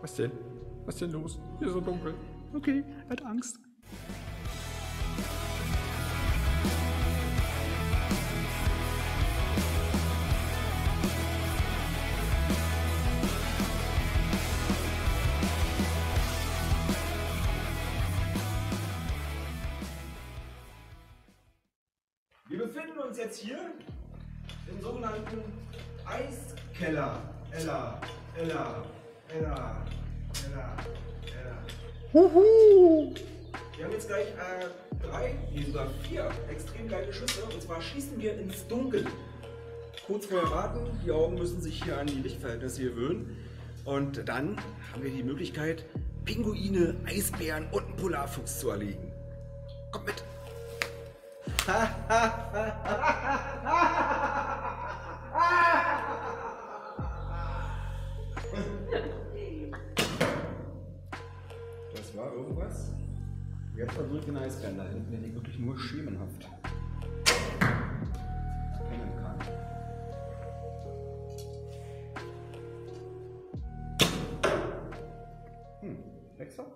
Was denn? Was denn los? Hier ist so dunkel. Okay, er hat Angst. Wir befinden uns jetzt hier im sogenannten Eiskeller. Ella, Ella, Ella, Ella, Ella. Huhu! Wir haben jetzt gleich äh, drei, nee sogar vier extrem geile Schüsse und zwar schießen wir ins Dunkel. Kurz vorher warten, die Augen müssen sich hier an die Lichtverhältnisse gewöhnen und dann haben wir die Möglichkeit, Pinguine, Eisbären und einen Polarfuchs zu erlegen. Kommt mit! Jetzt ich den Eisbären da hinten, den ich wirklich nur schemenhaft erkennen kann. Hm, Sechser?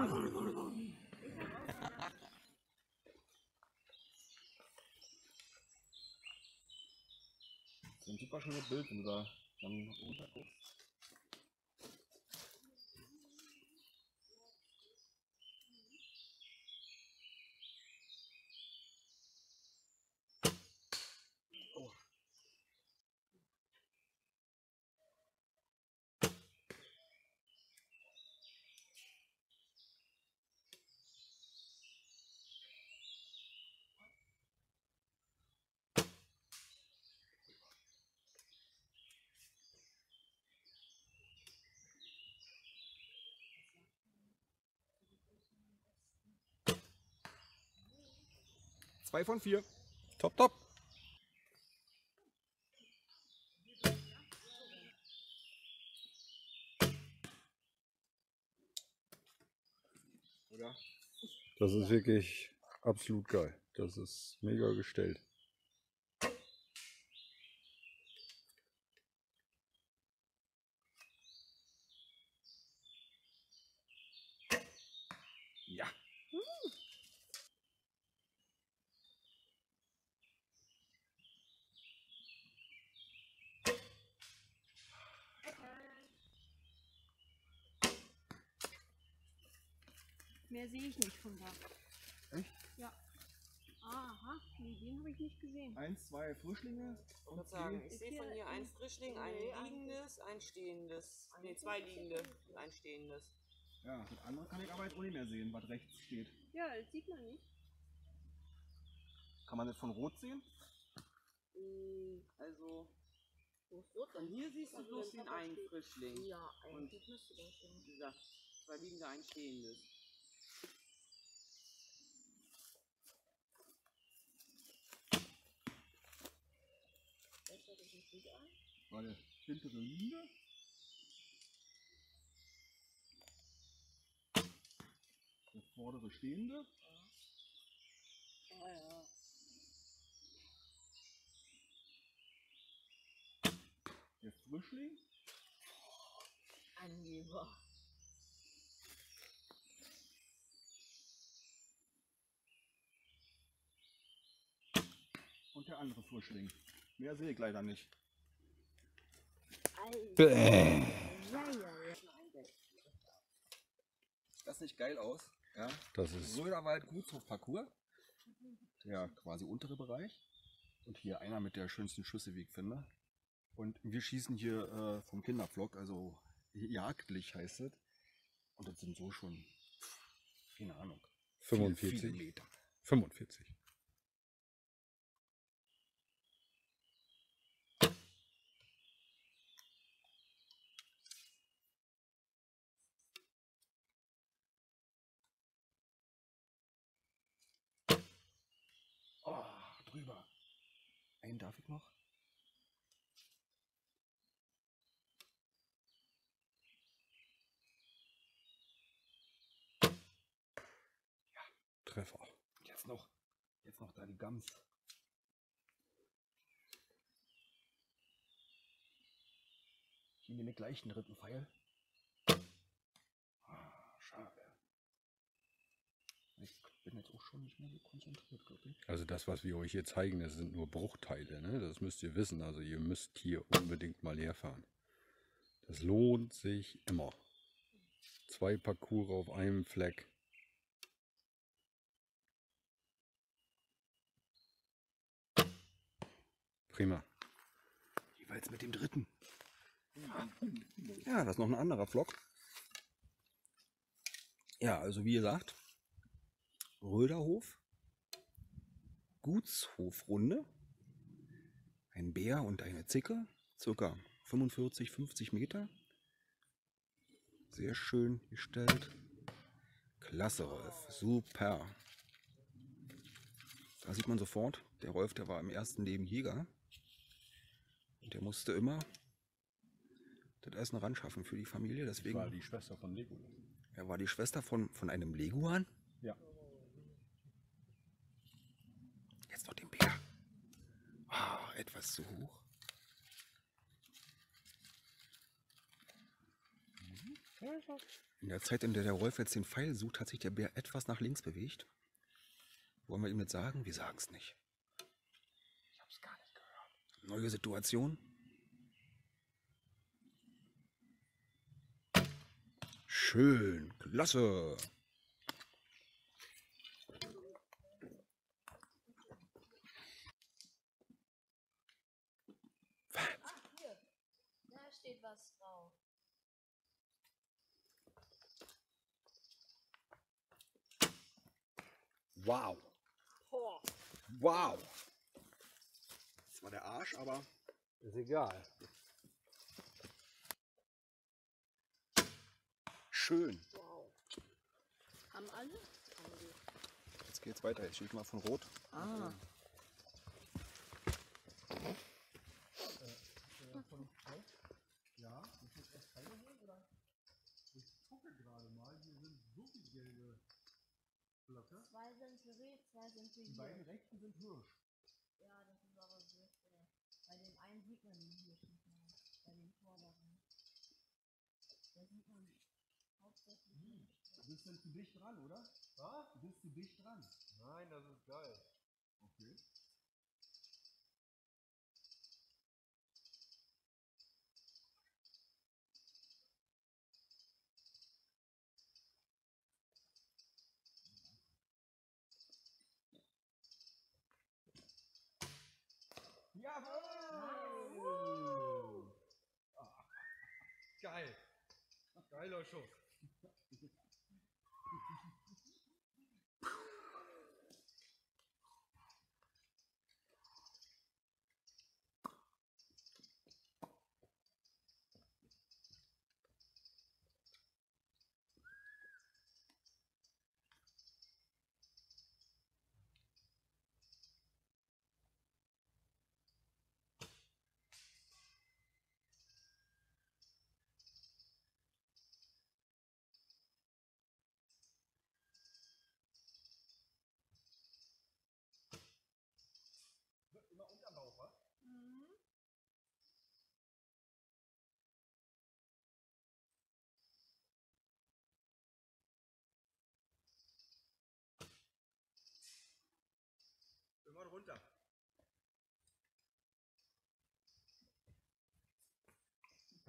Das ist ein super schönes Bild, wenn du da dann runter. Zwei von vier. Top, top. Das ist wirklich absolut geil. Das ist mega gestellt. Ja. Mehr sehe ich nicht von da. Echt? Ja. Aha, nee, den habe ich nicht gesehen. Eins, zwei Frischlinge Ich würde sagen, ich sehe von hier ein Frischling, ein liegendes, ein stehendes. Ne, zwei liegende und ein stehendes. Ja, das andere kann ich aber jetzt auch nicht mehr sehen, was rechts steht. Ja, das sieht man nicht. Kann man das von Rot sehen? Mm, Also, von hier siehst du bloß den einen Frischling. Ja, Und müsste das sein. wie gesagt, zwei liegende, ein stehendes. War der hintere Linie? Der vordere stehende? Ah ja. Der Frischling? Angeber. Und der andere Frischling. Mehr sehe ich leider nicht. Bäh. Das sieht geil aus. Ja. Das ist Röderwald Gutshofparcours. Der quasi untere Bereich. Und hier einer mit der schönsten Schüsse, wie ich finde. Und wir schießen hier äh, vom Kindervlog, also jagdlich heißt es. Und das sind so schon, keine Ahnung, viele, 45. viele Meter. 45. Oh, drüber. Einen darf ich noch? Treffer. Jetzt noch, jetzt noch da die Gams. Hier nehme ich gleich einen dritten Pfeil. Ah, schade. Ich bin jetzt auch schon nicht mehr so konzentriert, glaube ich. Also das, was wir euch hier zeigen, das sind nur Bruchteile. Ne? Das müsst ihr wissen. Also ihr müsst hier unbedingt mal herfahren. Das lohnt sich immer. Zwei Parcours auf einem Fleck. Prima. Jeweils mit dem dritten. Ja, das ist noch ein anderer Vlog. Ja, also wie gesagt, Röderhof, Gutshofrunde, ein Bär und eine Zicke, circa 45, 50 Meter. Sehr schön gestellt. Klasse, Rolf. Super. Da sieht man sofort, der Rolf, der war im ersten Leben Jäger. Und der musste immer das Essen ran schaffen für die Familie. Deswegen, war die Schwester von Lego. er war die Schwester von, von einem Leguan. Ja. Jetzt noch den Bär. Etwas zu hoch. In der Zeit, in der der Rolf jetzt den Pfeil sucht, hat sich der Bär etwas nach links bewegt. Wollen wir ihm jetzt sagen? Wir sagen es nicht. Ich habe es gar nicht gehört. Neue Situation. Schön, klasse. Drauf. Wow. Wow. Das war der Arsch, aber Ist egal. schön. Haben alle? Jetzt geht's weiter. Jetzt steht mal von Rot. Ah. Zwei sind für Reh, zwei sind für hier. rechten sind Hirsch. Ja, das ist aber äh, Bei dem einen sieht man ihn hier schon mal. Bei dem vorderen. Da sieht man hauptsächlich. Du bist denn zu dicht dran, oder? Was? Du bist zu dicht dran. Nein, das ist geil. Okay. I love shows.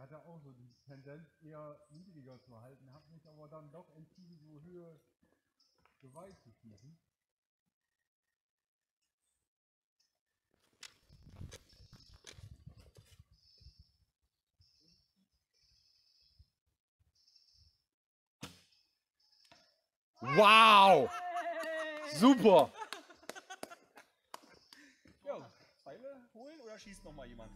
Schuss. hatte auch so die Tendenz eher niedriger zu halten, habe mich aber dann doch entschieden, so Höhe so weit zu schießen. Wow! Super! Ja, Pfeile holen oder schießt noch mal jemand?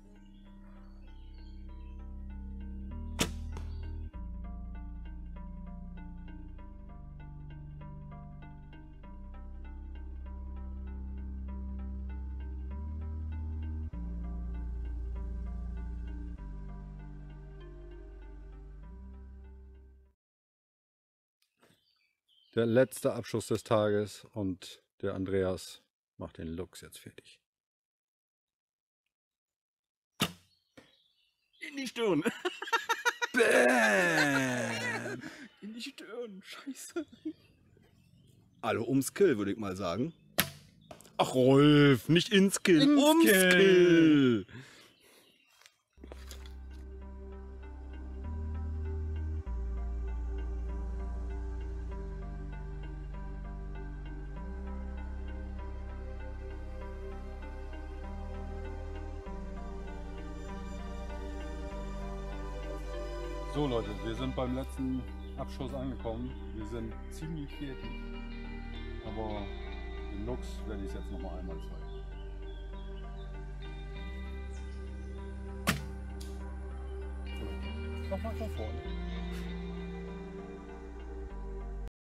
Der letzte Abschuss des Tages und der Andreas macht den Lux jetzt fertig. In die Stirn. Bäm! In die Stirn. Scheiße. Also ums Kill, würde ich mal sagen. Ach, Rolf, nicht ins Kill. Ins ums Kill. Kill. So Leute, wir sind beim letzten Abschuss angekommen. Wir sind ziemlich fertig. Aber den Lux werde ich jetzt noch mal einmal zeigen. Nochmal von vorne.